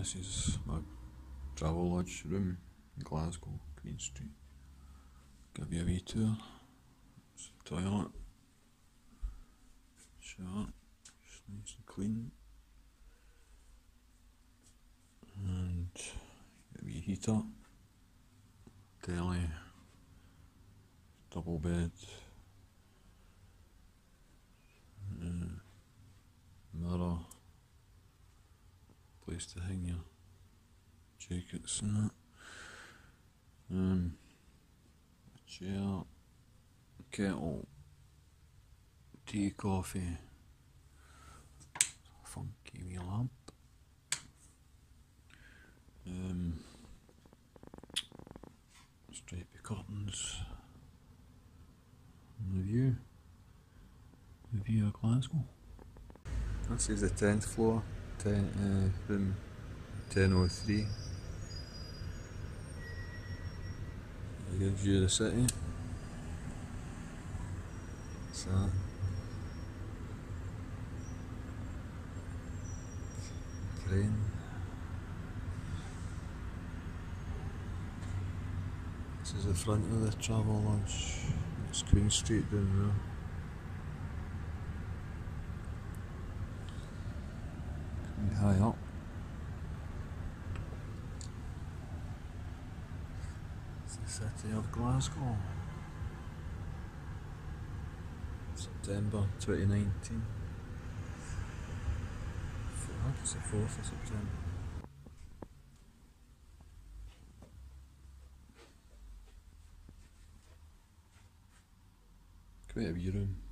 This is my Travelodge room in Glasgow, Queen Street. Give you a wee tour. It's a toilet. Shower. It's nice and clean. And a wee heater. Telly. Double bed. Uh, mirror place to hang your jackets and that. Um, chair, kettle, tea, coffee, funky wee lamp. Um, stripy curtains. And the view. The view of Glasgow. This is the 10th floor, ten, uh, room 1003. It gives you the city. So, crane. This is the front of the Travelodge. It's Queen Street down there. Pretty high up. It's the city of Glasgow. September 2019. I it's the 4th of September. Quite a wee room.